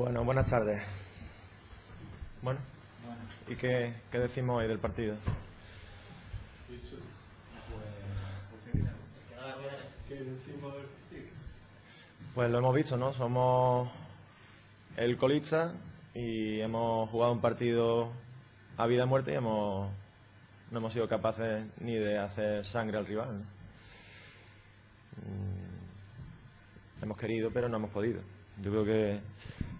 Bueno, buenas tardes. Bueno, ¿y qué, qué decimos hoy del partido? Pues lo hemos visto, ¿no? Somos el colista y hemos jugado un partido a vida y muerte y hemos, no hemos sido capaces ni de hacer sangre al rival. ¿no? Mm, hemos querido, pero no hemos podido. Yo creo que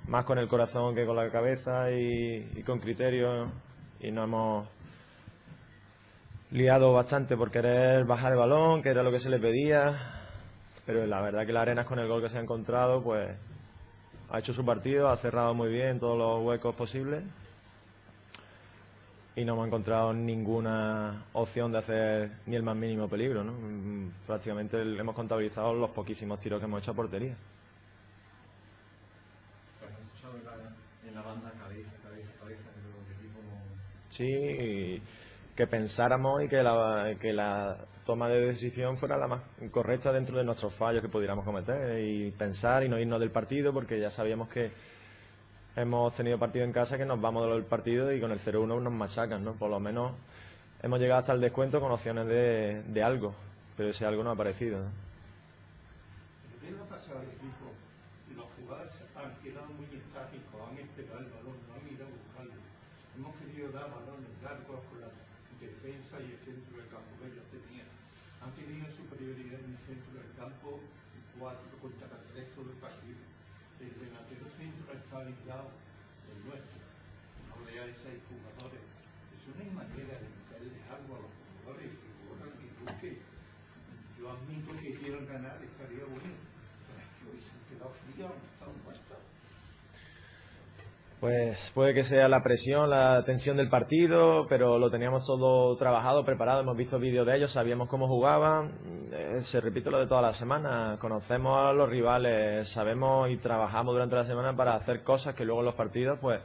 más con el corazón que con la cabeza y, con criterio y no hemos liado bastante por querer bajar el balón, que era lo que se le pedía, pero la verdad que la Arenas con el gol que se ha encontrado, pues ha hecho su partido, ha cerrado muy bien todos los huecos posibles y no hemos encontrado ninguna opción de hacer ni el más mínimo peligro. ¿no? Mm, Prácticamente hemos contabilizado los poquísimos tiros que hemos hecho a portería. En la, en la banda cabeza, cabeza, cabeza, pero el equipo no... Sí, que pensáramos y que la, que la toma de decisión fuera la más correcta dentro de nuestros fallos que pudiéramos cometer y pensar y no irnos del partido porque ya sabíamos que hemos tenido partido en casa que nos vamos del partido y con el 0-1 nos machacan, ¿no? Por lo menos hemos llegado hasta el descuento con opciones de, de algo, pero ese algo no ha aparecido, ¿no? ¿Qué le ha pasado al equipo? Los jugadores han quedado muy estáticos, han esperado el balón, no han ido a buscarlo. Hemos querido dar balones largos con la defensa y el centro del campo que ellos tenían. Han tenido superioridad en el centro del campo, cuatro contra el resto del partido. El delantero centro está aislado, el nuestro. No le hay seis jugadores. Eso no hay manera de meterles algo a los jugadores que corran y busquen. Yo admito que quieran ganar, estaría bueno. Pero es que hoy se han quedado muertos. Pues puede que sea la presión, la tensión del partido, pero lo teníamos todo trabajado, preparado, hemos visto vídeos de ellos, sabíamos cómo jugaban, Eh, se repite lo de todas las semanas, conocemos a los rivales, sabemos y trabajamos durante la semana para hacer cosas que luego en los partidos pues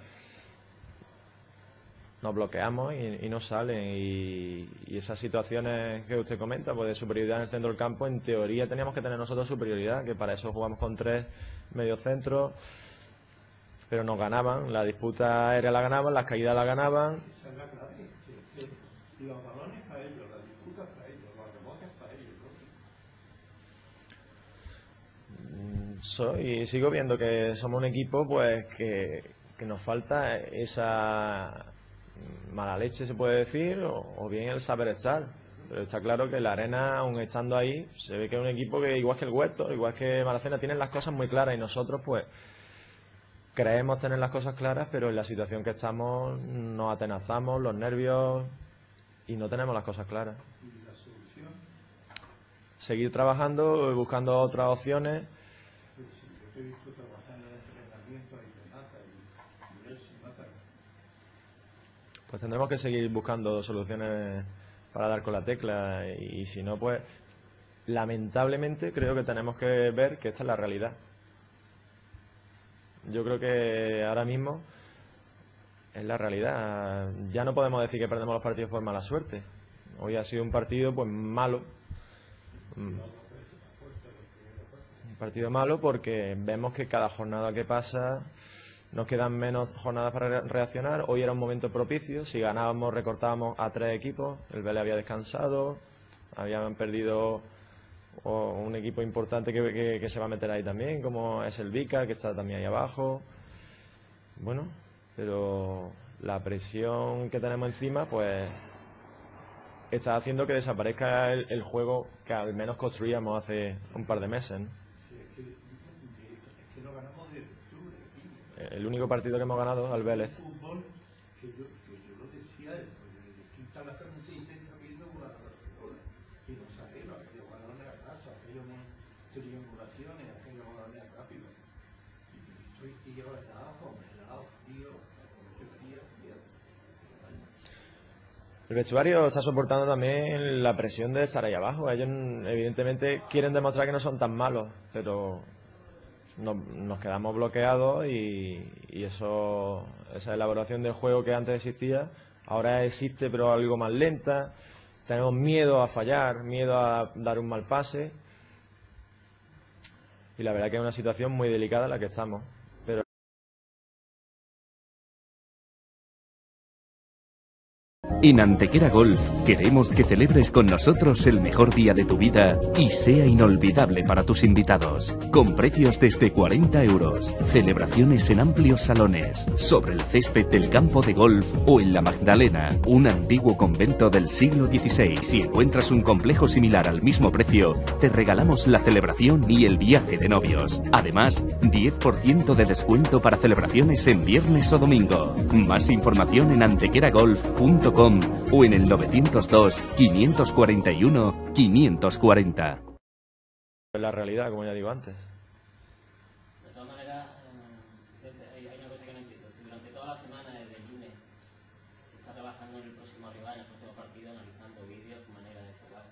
nos bloqueamos y, no salen. Y, esas situaciones que usted comenta pues de superioridad en el centro del campo en teoría teníamos que tener nosotros superioridad que para eso jugamos con tres mediocentros pero nos ganaban, la disputa aérea la ganaban, las caídas la ganaban. Mm, y sigo viendo que somos un equipo pues que, nos falta esa mala leche se puede decir, o, o bien el saber estar. Pero está claro que la arena, aún estando ahí, se ve que es un equipo que igual que el Huerto, igual que Maracena, tienen las cosas muy claras y nosotros pues creemos tener las cosas claras, pero en la situación que estamos nos atenazamos, los nervios y no tenemos las cosas claras. Y la solución, Seguir trabajando, buscando otras opciones pues. Pues tendremos que seguir buscando soluciones para dar con la tecla y, si no, pues lamentablemente creo que tenemos que ver que esta es la realidad. Yo creo que ahora mismo es la realidad. Ya no podemos decir que perdemos los partidos por mala suerte. Hoy ha sido un partido pues malo. Mm. Un partido malo porque vemos que cada jornada que pasa nos quedan menos jornadas para re- reaccionar. Hoy era un momento propicio. Si ganábamos, recortábamos a tres equipos. El Vélez había descansado. Habían perdido o un equipo importante que, que- que se va a meter ahí también, como es el Vica, que está también ahí abajo. Bueno, pero la presión que tenemos encima, pues está haciendo que desaparezca el, el juego que al menos construíamos hace un par de meses. ¿no? El único partido que hemos ganado al Vélez. fútbol que yo, que yo lo decía, porque quita la camiseta y está viendo una Barcelona y no sale aquellos balones El vestuario está soportando también la presión de estar ahí abajo. Ellos evidentemente quieren demostrar que no son tan malos, pero nos, nos quedamos bloqueados y, y eso, esa elaboración del juego que antes existía, ahora existe pero algo más lenta. Tenemos miedo a fallar, miedo a dar un mal pase. Y la verdad que es una situación muy delicada en la que estamos. En Antequera Golf queremos que celebres con nosotros el mejor día de tu vida y sea inolvidable para tus invitados. Con precios desde 40 euros. Celebraciones en amplios salones, sobre el césped del campo de golf o en la Magdalena, un antiguo convento del siglo XVI. Si encuentras un complejo similar al mismo precio, te regalamos la celebración y el viaje de novios. Además, 10% de descuento para celebraciones en viernes o domingo. Más información en antequeragolf.com o en el 902 541 540. Es la realidad, como ya digo antes. De todas maneras, eh, hay hay una cosa que no entiendo. Si durante toda la semana, desde el lunes, se está trabajando en el próximo rival, en el próximo partido, analizando vídeos, su manera de jugar,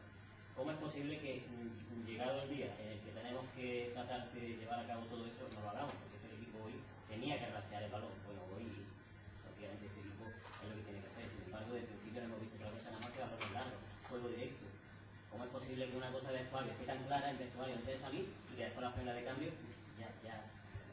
¿cómo es posible que, mm, llegado el día en el que tenemos que tratar de llevar a cabo todo eso, no lo hagamos? Porque este equipo hoy tenía que rastrear el balón. Bueno, hoy, obviamente, este equipo es lo que tiene que hacer. Sin embargo, desde el principio no hemos visto otra cosa nada más que balón largo, juego directo. ¿Cómo es posible que una cosa de vestuario esté tan clara en vestuario antes de salir y que después la primera de cambio ya, ya,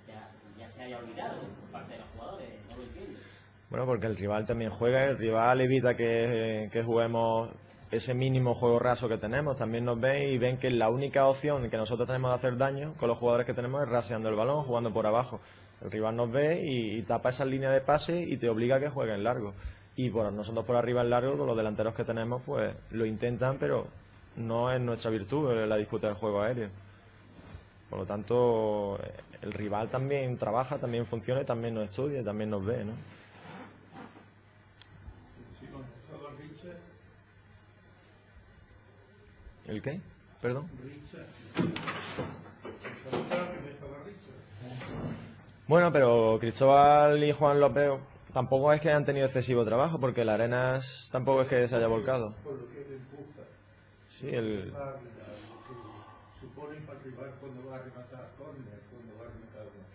ya, ya se haya olvidado por parte de los jugadores? No lo entiendo. Bueno, porque el rival también juega, el rival evita que, que juguemos ese mínimo juego raso que tenemos. También nos ven y ven que la única opción que nosotros tenemos de hacer daño con los jugadores que tenemos es raseando el balón, jugando por abajo. El rival nos ve y, y tapa esa línea de pase y te obliga a que jueguen largo. Y bueno, nosotros por arriba en largo, con los delanteros que tenemos, pues lo intentan, pero no es nuestra virtud eh, la disputa del juego aéreo. Por lo tanto, eh, el rival también trabaja, también funciona también nos estudia, también nos ve, ¿no? ¿El qué? Perdón. Bueno, pero Cristóbal y Juan López tampoco es que hayan tenido excesivo trabajo, porque la Arenas tampoco es que se haya volcado. Por lo que él empuja, Sí, el,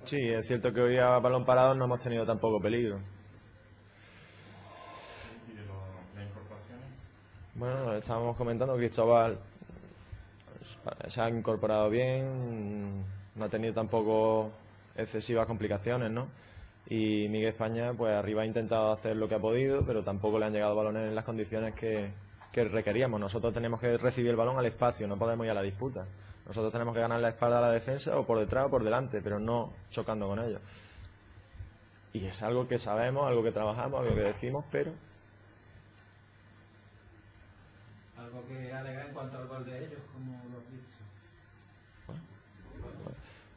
sí, es cierto que hoy a balón parado no hemos tenido tampoco peligro. Bueno, estábamos comentando que Cristóbal se ha incorporado bien, no ha tenido tampoco excesivas complicaciones, ¿no? Y Miguel España, pues arriba ha intentado hacer lo que ha podido, pero tampoco le han llegado balones en las condiciones que, que requeríamos. Nosotros tenemos que recibir el balón al espacio, no podemos ir a la disputa. Nosotros tenemos que ganar la espalda a la defensa o por detrás o por delante, pero no chocando con ellos. Y es algo que sabemos, algo que trabajamos, algo que decimos, pero Algo que alegar en cuanto al gol de ellos, como lo has dicho.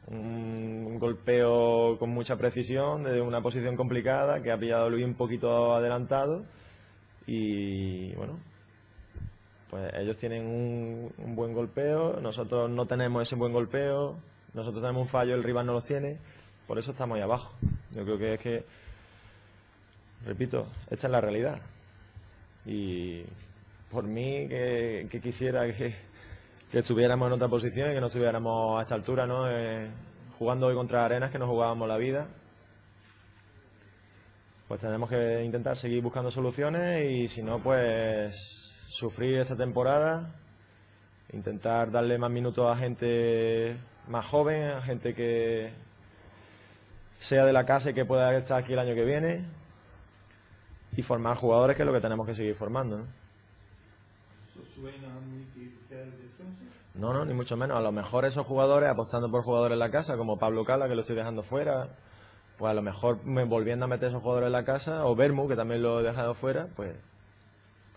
un golpeo con mucha precisión desde una posición complicada que ha pillado Luis un poquito adelantado y bueno pues ellos tienen un, buen golpeo nosotros no tenemos ese buen golpeo nosotros tenemos un fallo el rival no los tiene por eso estamos ahí abajo yo creo que es que repito esta es la realidad y por mí que, quisiera que que estuviéramos en otra posición y que no estuviéramos a esta altura, ¿no? Eh, jugando hoy contra Arenas, que nos jugábamos la vida. Pues tenemos que intentar seguir buscando soluciones y si no, pues sufrir esta temporada, intentar darle más minutos a gente más joven, a gente que sea de la casa y que pueda estar aquí el año que viene y formar jugadores que es lo que tenemos que seguir formando. ¿no? No, no, ni mucho menos. A lo mejor esos jugadores, apostando por jugadores en la casa, como Pablo Cala, que lo estoy dejando fuera, pues a lo mejor me volviendo a meter esos jugadores en la casa, o Bermu, que también lo he dejado fuera, pues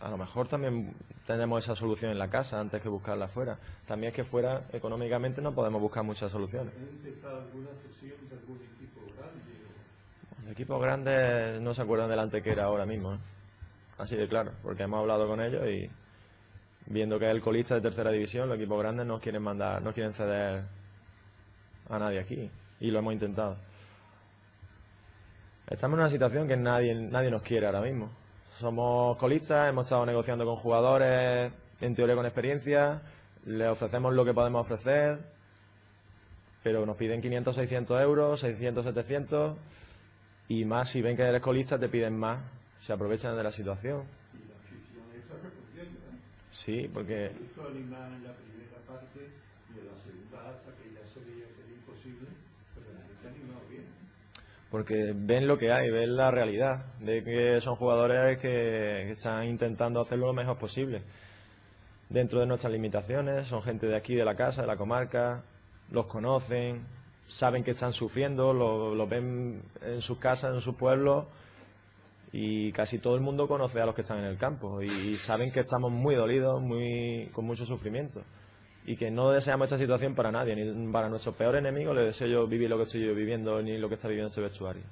a lo mejor también tenemos esa solución en la casa antes que buscarla fuera. También es que fuera, económicamente, no podemos buscar muchas soluciones. ¿Ha intentado alguna fusión de algún equipo grande? Los equipos grandes no se acuerdan del antequera ahora mismo, ¿eh? así de claro, porque hemos hablado con ellos y viendo que es el colista de tercera división, los equipos grandes no quieren mandar, no quieren ceder a nadie aquí y lo hemos intentado. Estamos en una situación que nadie, nadie nos quiere ahora mismo. Somos colistas, hemos estado negociando con jugadores, en teoría con experiencia, le ofrecemos lo que podemos ofrecer, pero nos piden 500, 600 euros, 600, 700 y más si ven que eres colista te piden más, se aprovechan de la situación. Sí, porque porque ven lo que hay, ven la realidad, de que son jugadores que, están intentando hacerlo lo mejor posible. Dentro de nuestras limitaciones, son gente de aquí, de la casa, de la comarca, los conocen, saben que están sufriendo, lo, lo ven en sus casas, en sus pueblos, y casi todo el mundo conoce a los que están en el campo y saben que estamos muy dolidos, muy, con mucho sufrimiento y que no deseamos esta situación para nadie, ni para nuestros peores enemigos les deseo yo vivir lo que estoy yo viviendo ni lo que está viviendo este vestuario.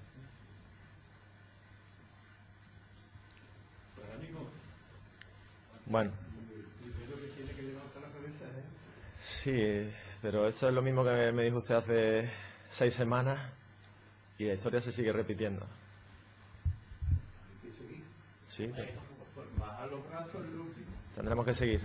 Bueno, sí, pero esto es lo mismo que me dijo usted hace seis semanas y la historia se sigue repitiendo. Sí, Pues tendremos que seguir.